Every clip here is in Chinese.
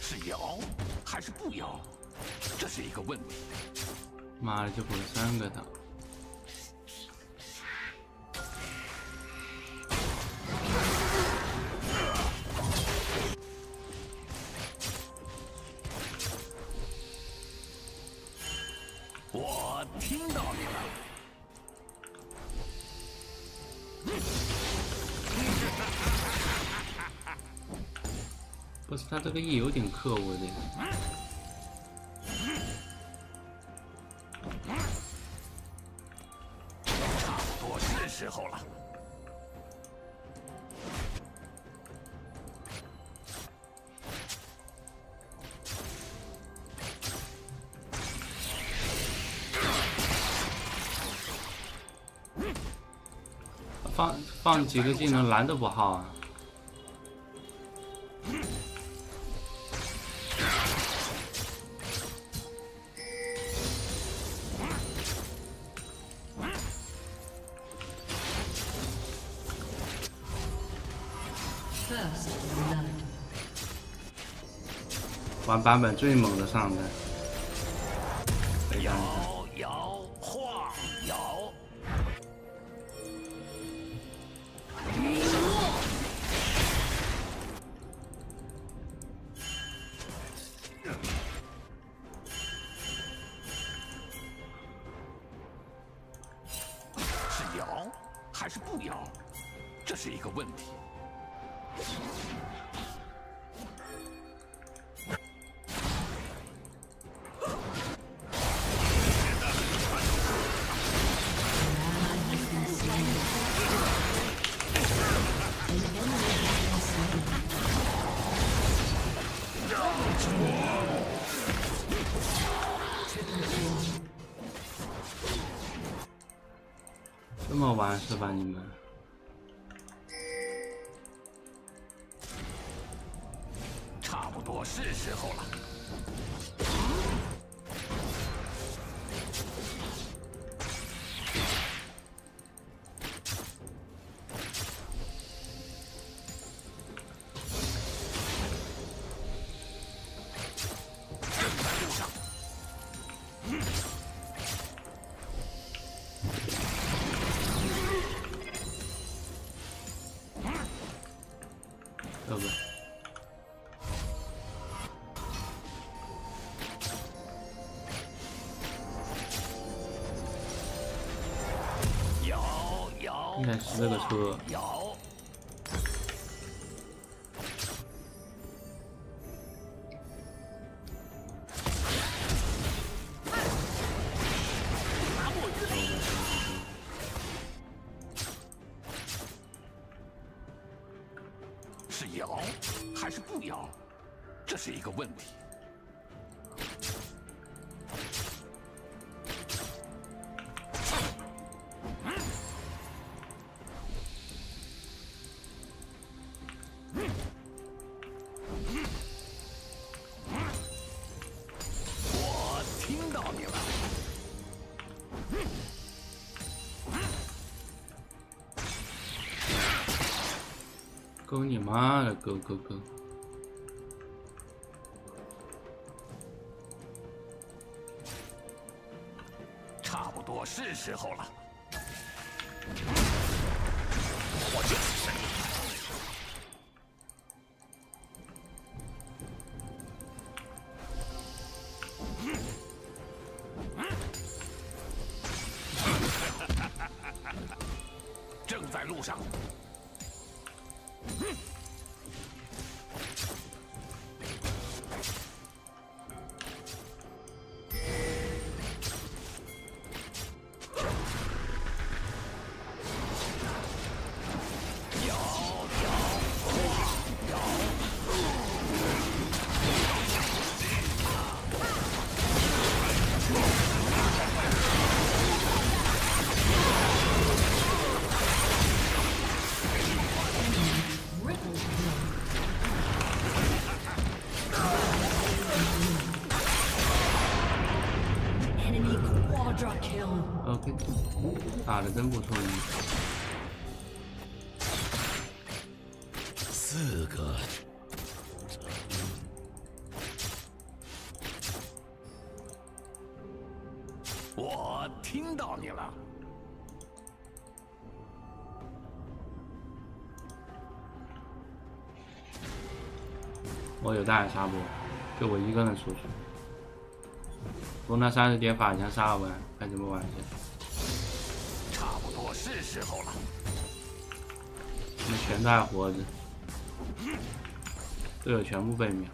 是摇还是不摇？这是一个问题。妈的，就补了三个档。克我的。差不多是时候了。放放几个技能蓝的不好啊。版本最猛的上单，摇摇晃摇，是摇还是不摇？这是一个问题。那个车。勾你妈的勾勾勾！差不多是时候了。真不错你。四个，我听到你了。我有大眼杀波，就我一个人出去。不过那三十点法强杀了完，还怎么玩去？是时候了。全在活着，队友全部被秒。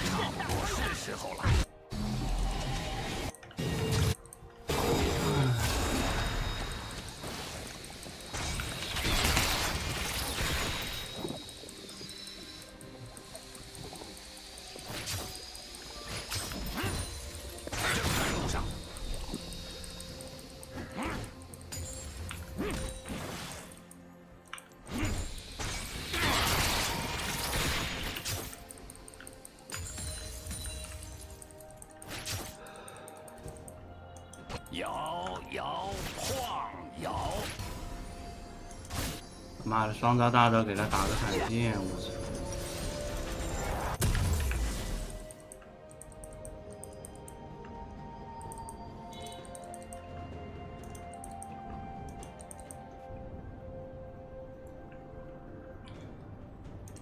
差不多是时候了。妈的，双招大招给他打个闪现，我操！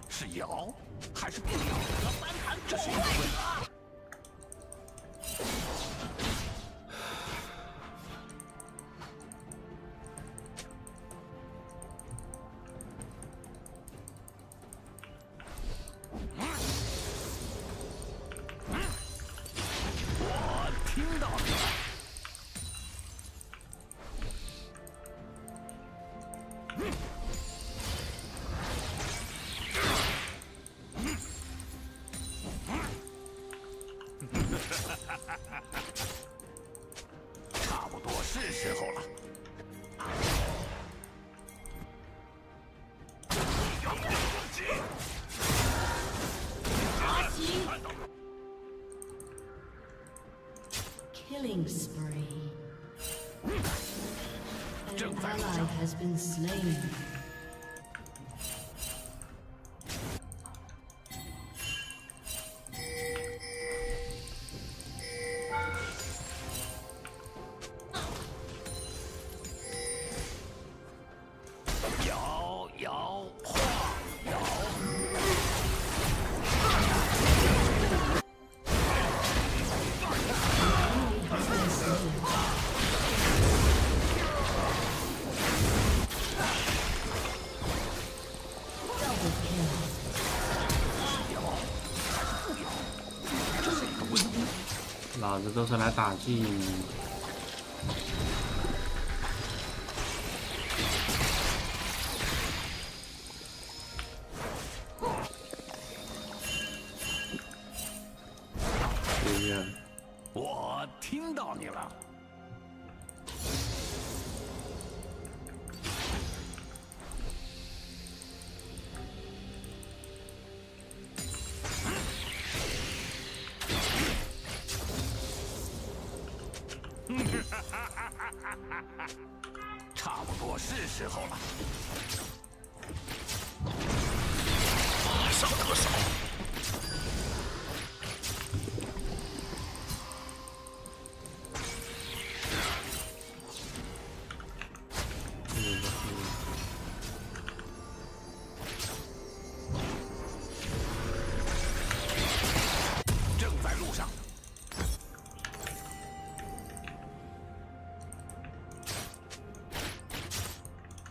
是摇还是不摇？这是一个问题。Killing spree. An ally has been slain. 子来打技能的。对呀，我听到你了。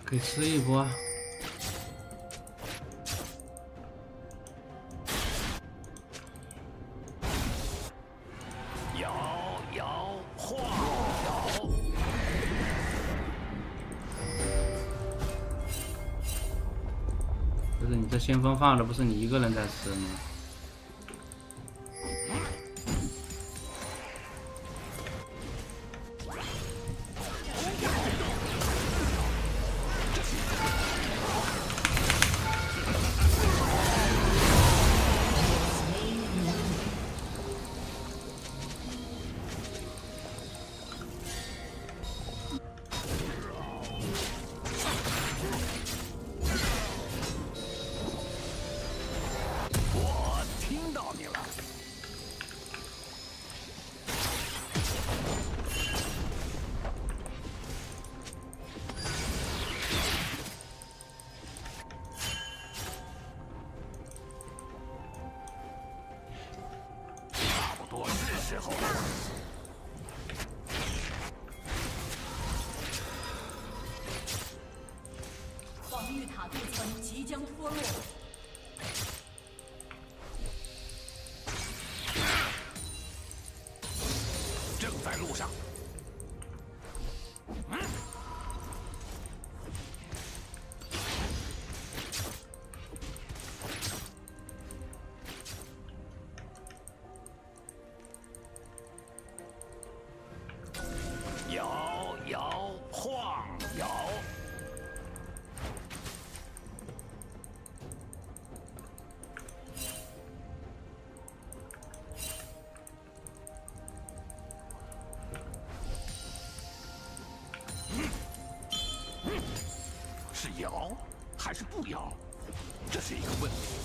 可以吃一波。摇摇晃摇，不是你这先锋放的不是你一个人在吃吗？是不摇？这是一个问题。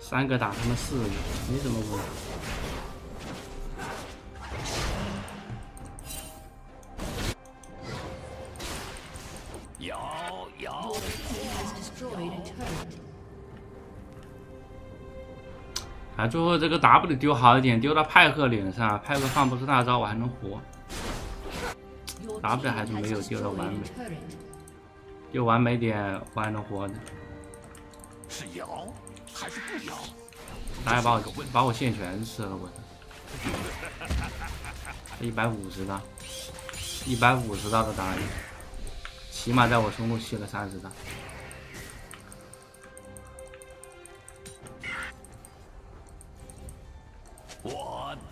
三个打他们四个，你怎么问题。啊，最后这个 W 丢好一点，丢到派克脸上，派克放不出大招，我还能活。W 还是没有丢到完美.丢完美点我还能活的。是摇还是不摇？他还把我把我线全吃了，我操！一百五十刀，一百五十刀的打野，起码在我胸部吸了三十刀。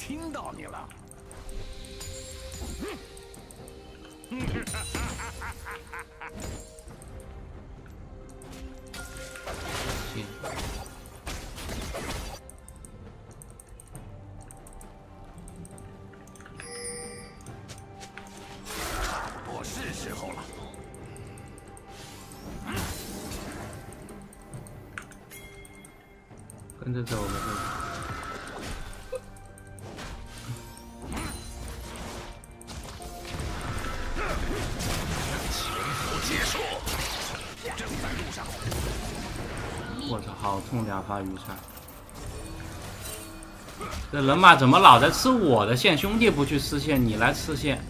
听到你了。嗯我是时候了。跟着走操，好痛两发鱼叉！这人马怎么老在吃我的线？兄弟不去吃线，你来吃线。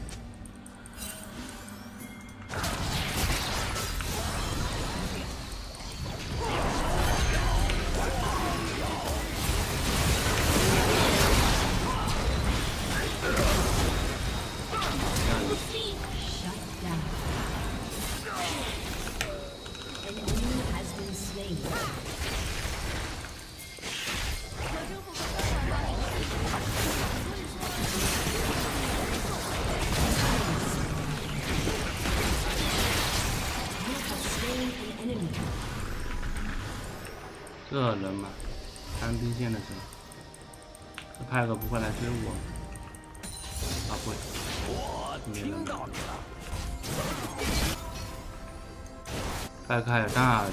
这人嘛，单兵线的时候，这派个不会来追我？啊会，我听到你了。派克还有大。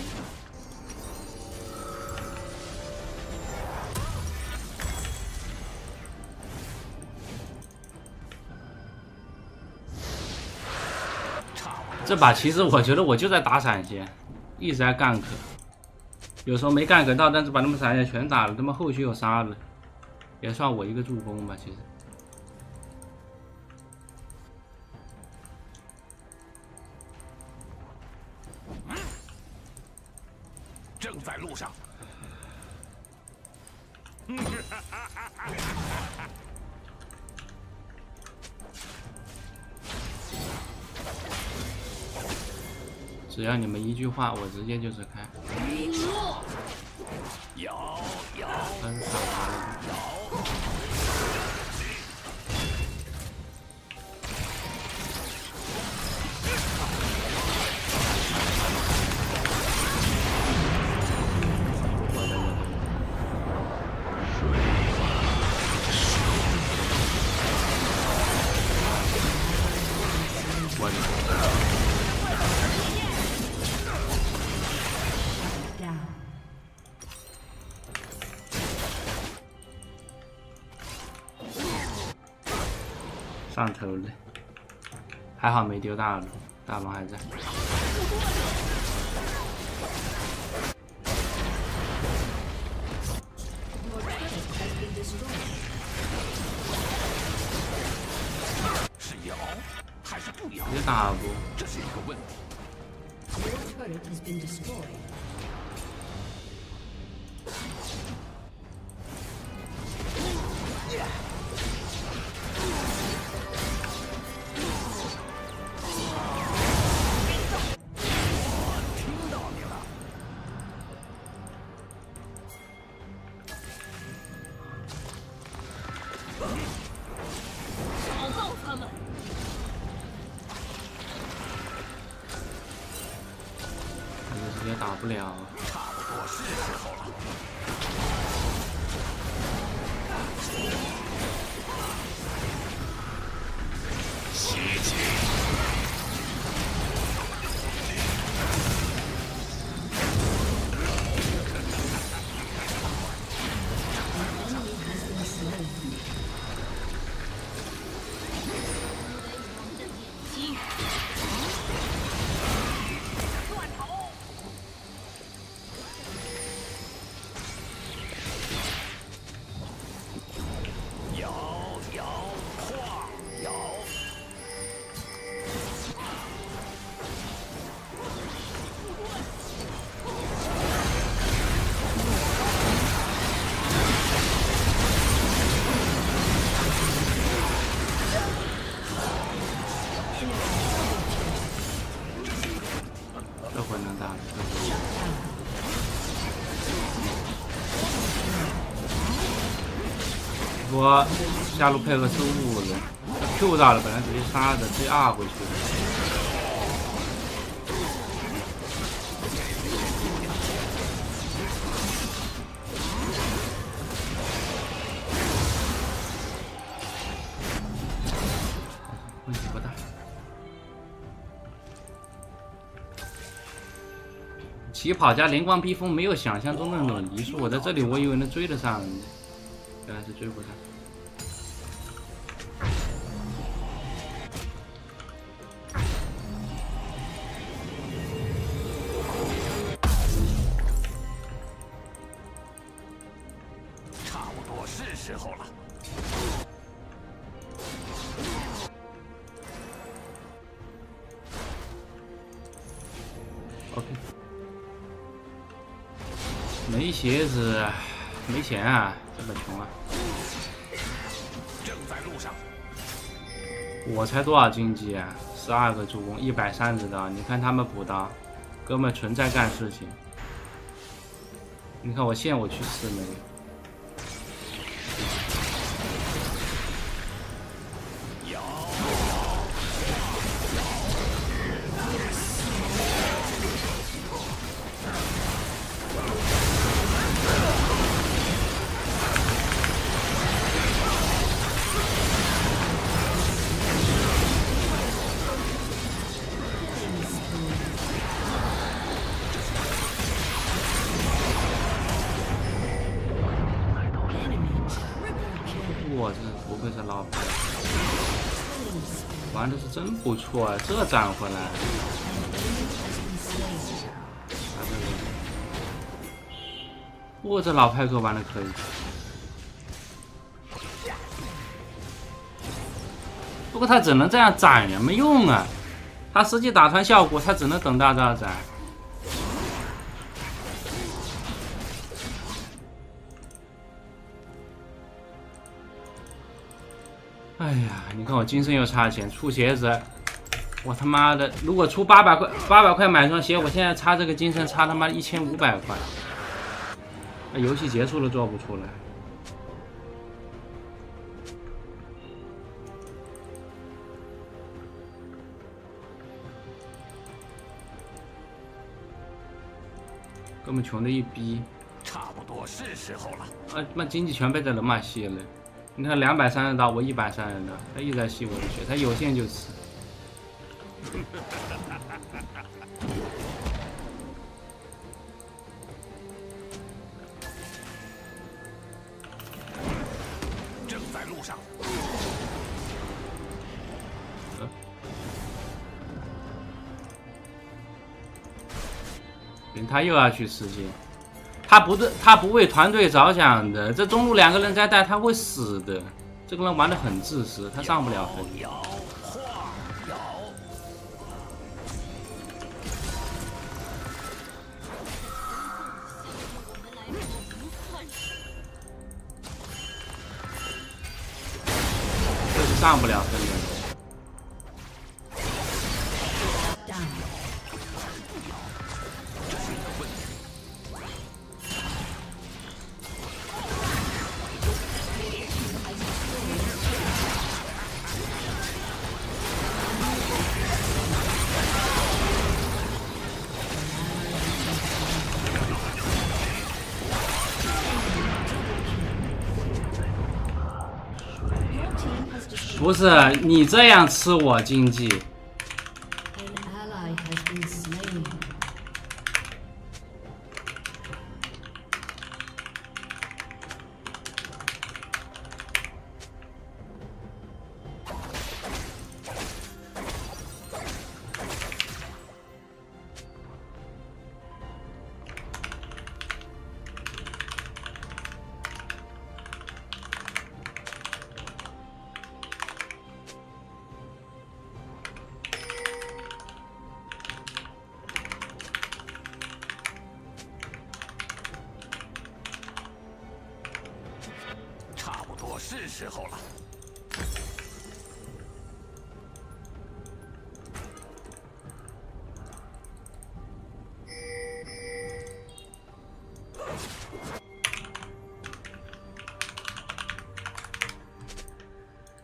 这把其实我觉得我就在打闪现，一直在 gank，有时候没 gank 到，但是把他们闪现全打了，他们后续又杀了，也算我一个助攻吧，其实。正在路上。只要你们一句话，我直接就是上头了，还好没丢大龙，大龙还在。Been destroyed. 听不了。差不多是时候了。我下路配合失误了，Q 到了，本来直接杀的，直接 R 回去。问题不大。起跑加连贯披风没有想象中的那种移速，我在这里我以为能追得上，原来是追不上。没鞋子，没钱啊，这么穷啊！正在路上。我才多少经济啊？十二个助攻，一百三十刀。你看他们补刀，哥们纯在干事情。你看我现我去吃没真不错啊！这斩回来，我这老派克玩的可以。不过他只能这样斩呀，没用啊！他实际打团效果，他只能等大招斩。呀，你看我金身又差钱，出鞋子，我他妈的，如果出八百块，八百块买双鞋，我现在差这个金身差他妈一千五百块，那游戏结束了做不出来。根本穷的一逼，差不多是时候了。啊，那经济全被这人马吸了。你看两百三十刀，我一百三十刀，他一直在吸我的血，他有线就吃。正在路上。他又要去吃鸡，他不对，他不为团队着想的。这中路两个人在带，他会死的。这个人玩的很自私，他上不了分。上不了分的。不是你这样吃我经济，时候了。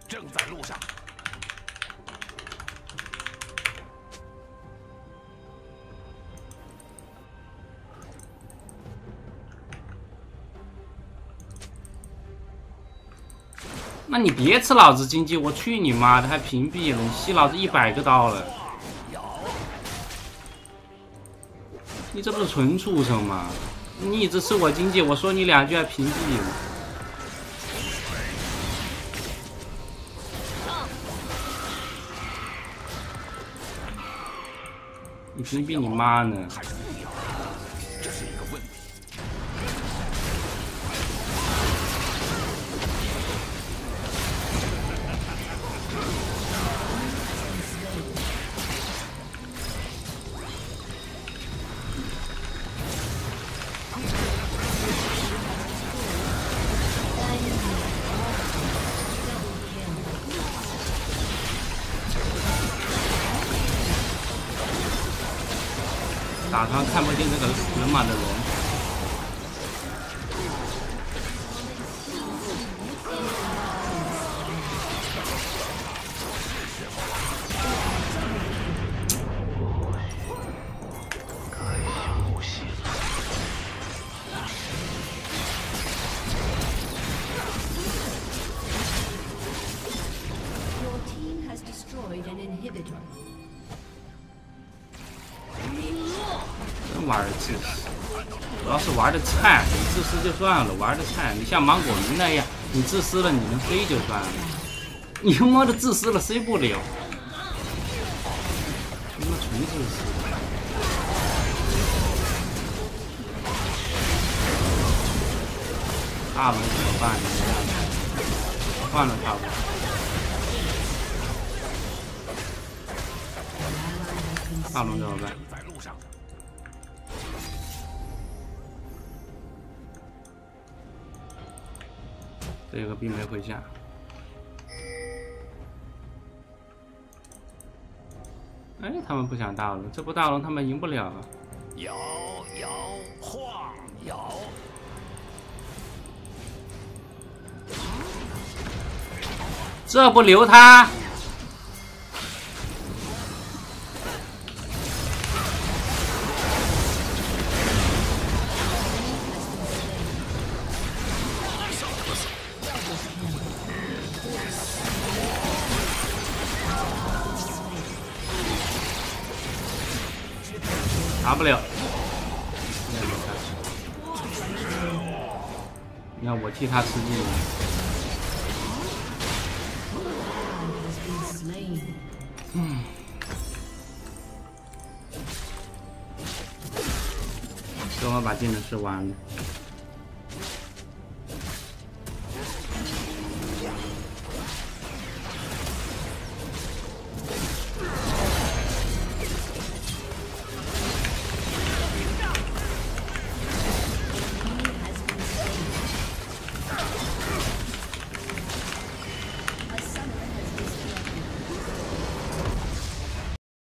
正在路上。那你别吃老子经济，我去你妈的，还屏蔽了，你吸老子一百个刀了。你这不是纯畜生吗？你一直吃我经济，我说你两句还屏蔽你。你屏蔽你妈呢？打他看不见这个人马的人。算了，玩的菜，你像芒果云那样，你自私了，你能飞就算了，你他妈的自私了，飞不了，他妈纯自私。大龙怎么办？换了他吧。大龙怎么办？在路上，这个并没回家。哎，他们不想大龙，这波大龙他们赢不了啊。摇摇晃摇，这不留他？W。你看我替他吃技能。嗯，等我把技能吃完了。